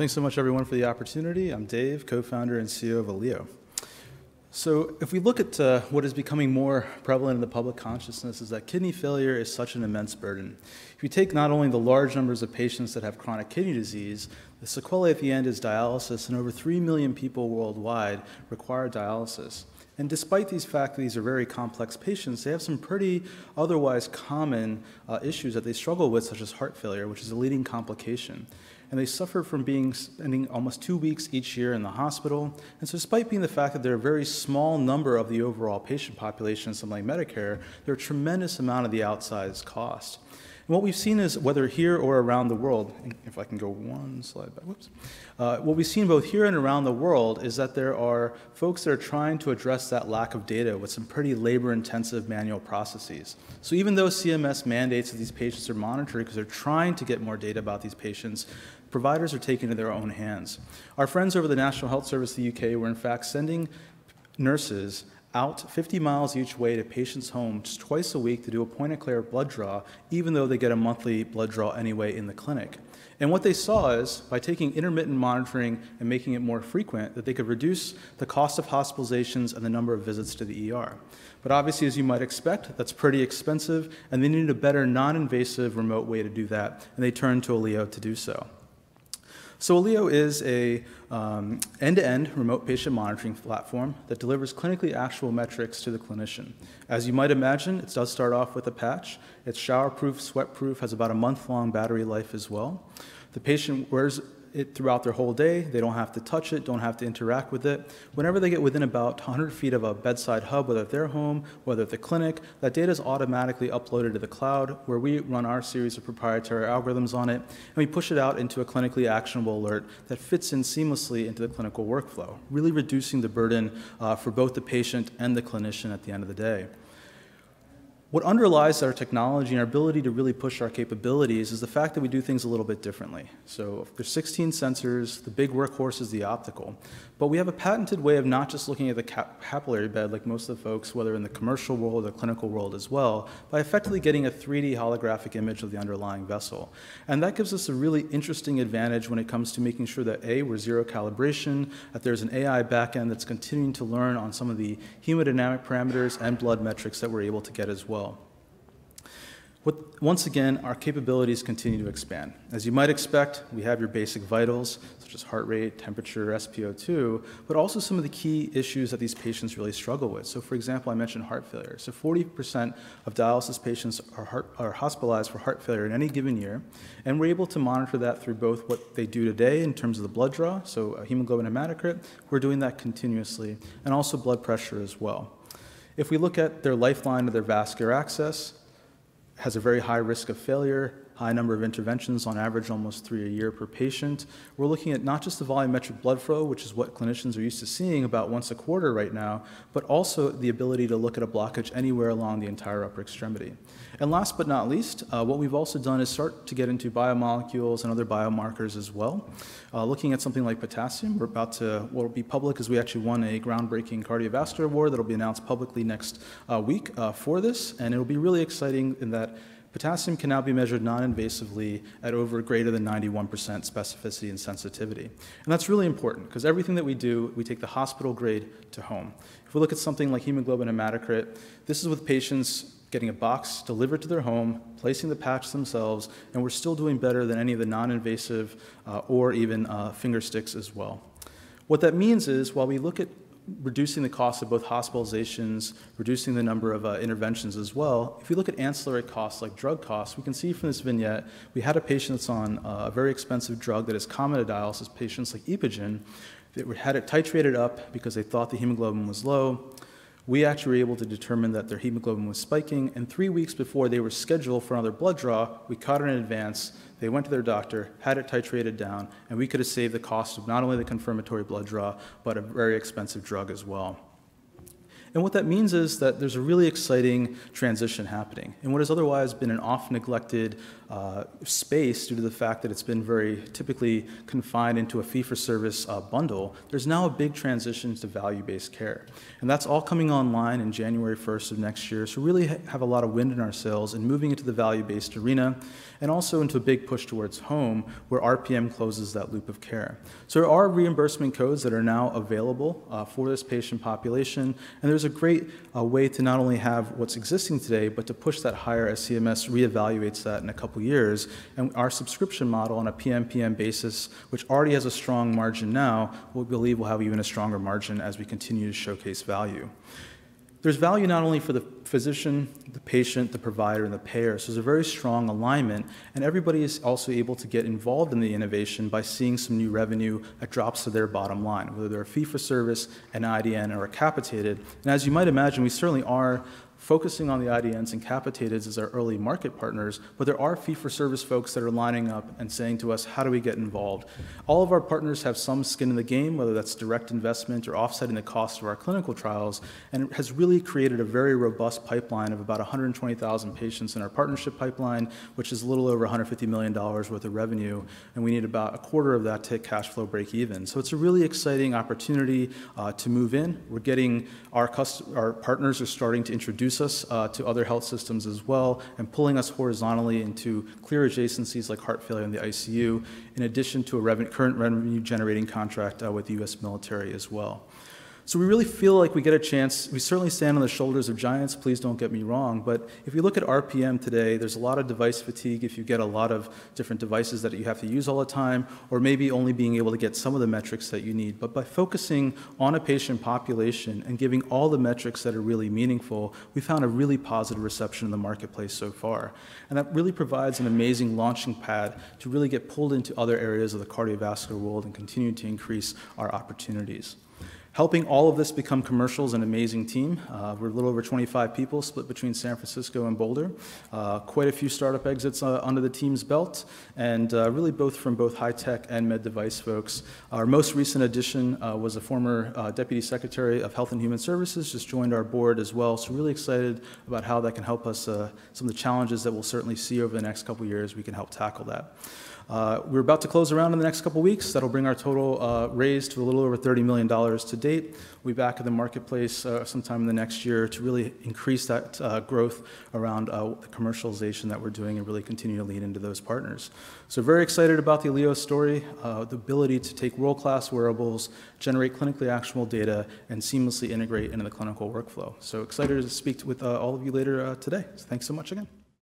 Thanks so much, everyone, for the opportunity. I'm Dave, co founder and CEO of Alio. So, if we look at uh, what is becoming more prevalent in the public consciousness, is that kidney failure is such an immense burden. If you take not only the large numbers of patients that have chronic kidney disease, the sequelae at the end is dialysis, and over 3 million people worldwide require dialysis. And despite these fact that these are very complex patients, they have some pretty otherwise common uh, issues that they struggle with, such as heart failure, which is a leading complication. And they suffer from being spending almost two weeks each year in the hospital. And so, despite being the fact that they're a very small number of the overall patient population, something like Medicare, they're a tremendous amount of the outsized cost. And what we've seen is, whether here or around the world, if I can go one slide back, whoops. Uh, what we've seen both here and around the world is that there are folks that are trying to address that lack of data with some pretty labor intensive manual processes. So even though CMS mandates that these patients are monitored because they're trying to get more data about these patients, providers are taking it in their own hands. Our friends over the National Health Service of the UK were in fact sending nurses out 50 miles each way to patients' homes twice a week to do a point of care blood draw, even though they get a monthly blood draw anyway in the clinic. And what they saw is by taking intermittent monitoring and making it more frequent, that they could reduce the cost of hospitalizations and the number of visits to the ER. But obviously, as you might expect, that's pretty expensive, and they needed a better non invasive remote way to do that, and they turned to Alio to do so. So Alio is a um, end-to-end remote patient monitoring platform that delivers clinically actual metrics to the clinician. As you might imagine, it does start off with a patch. It's shower-proof, sweat-proof, has about a month-long battery life as well. The patient wears it throughout their whole day. They don't have to touch it, don't have to interact with it. Whenever they get within about 100 feet of a bedside hub, whether at their home, whether at the clinic, that data is automatically uploaded to the cloud where we run our series of proprietary algorithms on it, and we push it out into a clinically actionable alert that fits in seamlessly into the clinical workflow, really reducing the burden uh, for both the patient and the clinician at the end of the day. What underlies our technology and our ability to really push our capabilities is the fact that we do things a little bit differently. So there's 16 sensors, the big workhorse is the optical. But we have a patented way of not just looking at the capillary bed like most of the folks, whether in the commercial world or the clinical world as well, by effectively getting a 3D holographic image of the underlying vessel. And that gives us a really interesting advantage when it comes to making sure that A, we're zero calibration, that there's an AI backend that's continuing to learn on some of the hemodynamic parameters and blood metrics that we're able to get as well. What, once again, our capabilities continue to expand. As you might expect, we have your basic vitals, such as heart rate, temperature, SpO2, but also some of the key issues that these patients really struggle with. So, for example, I mentioned heart failure. So, 40% of dialysis patients are, heart, are hospitalized for heart failure in any given year, and we're able to monitor that through both what they do today in terms of the blood draw, so hemoglobin hematocrit, we're doing that continuously, and also blood pressure as well. If we look at their lifeline or their vascular access, has a very high risk of failure, high number of interventions, on average almost three a year per patient. We're looking at not just the volumetric blood flow, which is what clinicians are used to seeing about once a quarter right now, but also the ability to look at a blockage anywhere along the entire upper extremity. And last but not least, uh, what we've also done is start to get into biomolecules and other biomarkers as well. Uh, looking at something like potassium, we're about to, what will be public is we actually won a groundbreaking cardiovascular award that will be announced publicly next uh, week uh, for this, and it'll be really exciting in that Potassium can now be measured non-invasively at over greater than 91% specificity and sensitivity. And that's really important because everything that we do, we take the hospital grade to home. If we look at something like hemoglobin hematocrit, this is with patients getting a box delivered to their home, placing the patch themselves, and we're still doing better than any of the non-invasive uh, or even uh, finger sticks as well. What that means is while we look at reducing the cost of both hospitalizations, reducing the number of uh, interventions as well. If we look at ancillary costs like drug costs, we can see from this vignette, we had a patient that's on uh, a very expensive drug that is common to dialysis patients like Epogen. They had it titrated up because they thought the hemoglobin was low. We actually were able to determine that their hemoglobin was spiking, and three weeks before they were scheduled for another blood draw, we caught it in advance. They went to their doctor, had it titrated down, and we could have saved the cost of not only the confirmatory blood draw, but a very expensive drug as well. And what that means is that there's a really exciting transition happening. In what has otherwise been an oft neglected uh, space due to the fact that it's been very typically confined into a fee for service uh, bundle, there's now a big transition to value based care. And that's all coming online in January 1st of next year. So, we really ha- have a lot of wind in our sails and moving into the value based arena and also into a big push towards home where RPM closes that loop of care. So, there are reimbursement codes that are now available uh, for this patient population. And there's a great uh, way to not only have what's existing today, but to push that higher as CMS reevaluates that in a couple years. And our subscription model on a PMPM basis, which already has a strong margin now, we believe will have even a stronger margin as we continue to showcase value. There's value not only for the physician, the patient, the provider, and the payer. So there's a very strong alignment, and everybody is also able to get involved in the innovation by seeing some new revenue that drops to their bottom line, whether they're a fee for service, an IDN, or a capitated. And as you might imagine, we certainly are focusing on the IDNs and capitateds as our early market partners, but there are fee for service folks that are lining up and saying to us, how do we get involved? All of our partners have some skin in the game, whether that's direct investment or offsetting the cost of our clinical trials, and it has really created a very robust pipeline of about 120,000 patients in our partnership pipeline, which is a little over $150 million worth of revenue, and we need about a quarter of that to hit cash flow break even. So it's a really exciting opportunity uh, to move in. We're getting our, our partners are starting to introduce introduce us uh, to other health systems as well and pulling us horizontally into clear adjacencies like heart failure in the ICU, in addition to a current revenue generating contract uh, with the US military as well. So we really feel like we get a chance. We certainly stand on the shoulders of giants, please don't get me wrong. But if you look at RPM today, there's a lot of device fatigue if you get a lot of different devices that you have to use all the time, or maybe only being able to get some of the metrics that you need. But by focusing on a patient population and giving all the metrics that are really meaningful, we found a really positive reception in the marketplace so far. And that really provides an amazing launching pad to really get pulled into other areas of the cardiovascular world and continue to increase our opportunities. Helping all of this become commercial is an amazing team. Uh, we're a little over 25 people split between San Francisco and Boulder. Uh, quite a few startup exits uh, under the team's belt, and uh, really both from both high tech and med device folks. Our most recent addition uh, was a former uh, Deputy Secretary of Health and Human Services, just joined our board as well. So, really excited about how that can help us, some of the challenges that we'll certainly see over the next couple years, we can help tackle that. We're about to close around in the next couple weeks. That'll bring our total raise to a little over $30 million to We'll be back in the marketplace uh, sometime in the next year to really increase that uh, growth around uh, the commercialization that we're doing and really continue to lean into those partners. So, very excited about the Alio story, uh, the ability to take world class wearables, generate clinically actionable data, and seamlessly integrate into the clinical workflow. So, excited to speak with all of you later today. So thanks so much again.